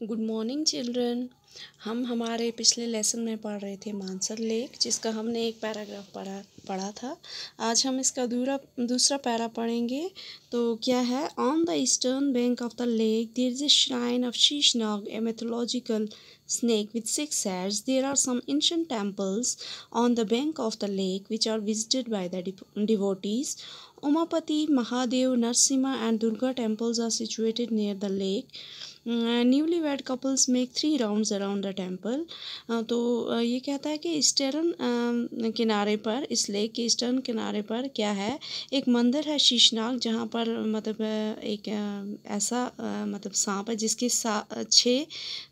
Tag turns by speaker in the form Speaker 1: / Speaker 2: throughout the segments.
Speaker 1: Good morning children हम हमारे पिछले लेसन में पढ़ रहे थे मानसर लेक जिसका हमने एक पैराग्राफ पढ़ा पढ़ा था। आज हम इसका दूरा, दूसरा पैरा पढ़ेंगे। तो क्या है? On the eastern bank of the lake there is a shrine of Shesh Nag a mythological snake with six hairs there are some ancient temples on the bank of the lake which are visited by the devotees Umapati Mahadev Narasimha and Durga temples are situated near the lake newly wed couples make three rounds around the temple तो ये कहता है कि eastern किनारे पर, इस lake के eastern किनारे पर क्या है? एक मंदिर है शीशनाग, जहाँ पर मतलब एक ऐसा मतलब सांप है जिसके सा छः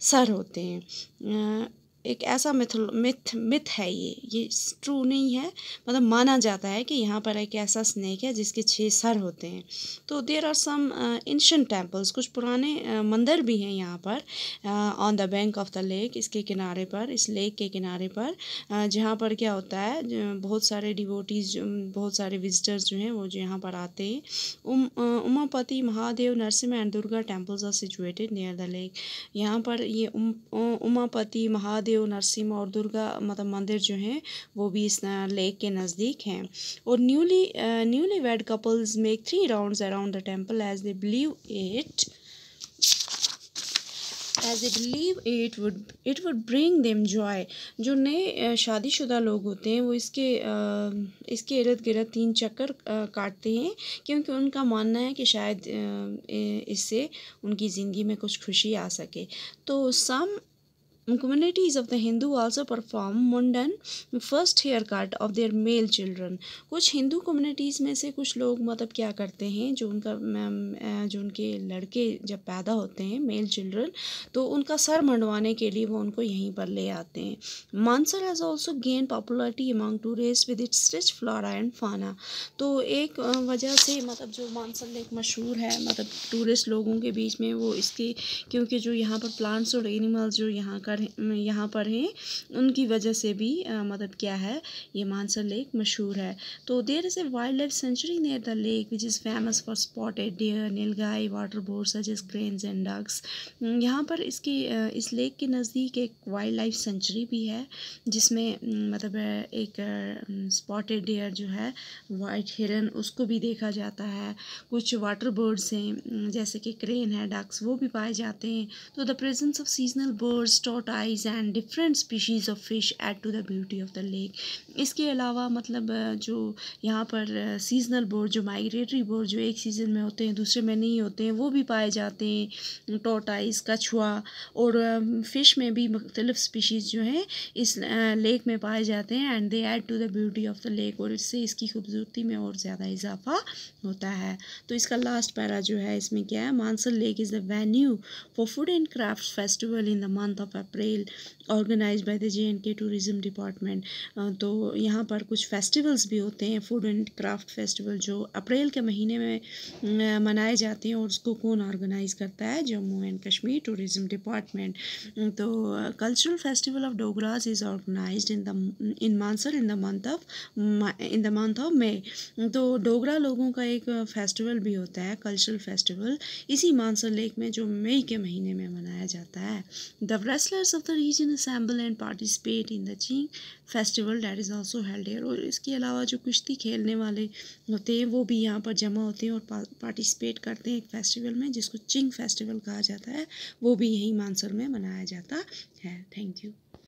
Speaker 1: सर होते हैं। एक ऐसा मिथ मिथ मिथ है ये। ये ट्रू नहीं है मतलब माना जाता है कि यहाँ पर एक ऐसा स्नेक है जिसके छः सर होते हैं। तो देर आर सम इंशन टेम्पल्स कुछ पुराने uh, मंदिर भी हैं यहाँ पर on the bank of the lake इसके किनारे पर इस लेक के किनारे पर uh, जहाँ पर क्या होता है बहुत सारे डिवोटीज बहुत सारे विजिटर्स जो हैं वो जो यहाँ पर आते हैं। Um uh, Umapati Mahadev Narasimha and Durga temples are situated near the lake यहाँ पर ये उम उमापति महादेव महादेव नरसिम्हा और दुर्गा मतलब मंदिर जो हैं, वो भी इस लेक के नज़दीक हैं। और newly newly wed couples make three rounds around the temple as they believe it, as a believe it would it would bring them joy. जो नए शादीशुदा लोग होते हैं, वो इसके इसके इर्द गिर्द तीन चक्कर काटते हैं, क्योंकि उनका मानना है कि शायद इससे उनकी ज़िंदगी में कुछ खुशी आ सके। तो सम communities of the Hindu also perform mundane first haircut of their male children. कुछ हिंदू कम्युनिटीज़ में से कुछ लोग मतलब क्या करते हैं, जो उनका जो उनके लड़के जब पैदा होते हैं मेल चिल्ड्रन तो उनका सर मंडवाने के लिए वो उनको यहीं पर ले आते हैं। Mansar has also gain popularity among tourist with its rich flora and fauna तो एक वजह से मतलब जो मानसर लेक मशहूर है मतलब टूरिस्ट लोगों के बीच में वो इसकी, क्योंकि जो यहाँ पर प्लांट्स और एनिमल्स जो यहाँ का पर यहाँ पर हैं। उनकी वजह से भी मतलब क्या है। ये मानसर लेक मशहूर है। तो there is a wildlife sanctuary near the lake, which is famous for spotted deer nilgai water bird as cranes and ducks. यहाँ पर इसकी इस लेक के नज़दीक एक वाइल्ड लाइफ सेंचुरी भी है, जिसमें मतलब एक स्पॉटेड डियर जो है, वाइट हिरन, उसको भी देखा जाता है। कुछ वाटर बर्ड्स हैं जैसे कि क्रेन है, डक्स, वो भी पाए जाते हैं। तो the presence of seasonal birds taught tortoise and different species of fish add to the beauty of the lake इसके अलावा मतलब जो यहाँ पर सीजनल बोर्ड जो माइग्रेटरी बोर्ड जो एक सीज़न में होते हैं, दूसरे में नहीं होते हैं, वो भी पाए जाते हैं टोटाइज कछुआ और फ़िश में भी मुख्तलिफ़ स्पीशीज़ जो हैं, इस लेक में पाए जाते हैं and they add to the beauty of the lake और इससे इसकी खूबसूरती में और ज़्यादा इजाफा होता है। तो इसका लास्ट पैरा जो है, इसमें क्या है? Mansar lake is the venue for food and craft festival in the month of April organize by the J and K tourism department तो यहाँ पर कुछ फेस्टिवल्स भी होते हैं फ़ूड एंड क्राफ्ट फेस्टिवल जो अप्रैल के महीने में मनाए जाते हैं और उसको कौन ऑर्गेनाइज करता है? Jammu and Kashmir tourism department तो cultural festival of Dogras is organize in the in Mansar in the month of in the month of May तो डोगरा लोगों का एक फेस्टिवल भी होता है कल्चरल फेस्टिवल इसी मानसर लेक में जो मई के महीने में मनाया जाता है। The wrestlers of the region assemble and participate in the Ching festival that is also held here. और इसके अलावा जो कुश्ती खेलने वाले होते हैं, वो भी यहाँ पर जमा होते हैं और पार्टिसिपेट करते हैं एक फेस्टिवल में, जिसको चिंग फेस्टिवल कहा जाता है, वो भी यहीं मानसर में मनाया जाता है। Thank you